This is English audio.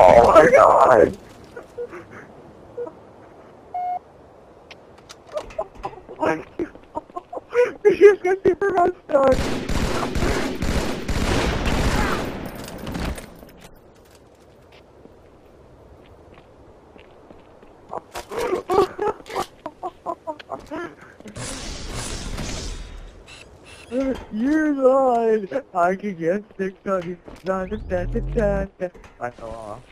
Oh my god! What? You just got super hot stuck. You're. I can get six on you. I fell off.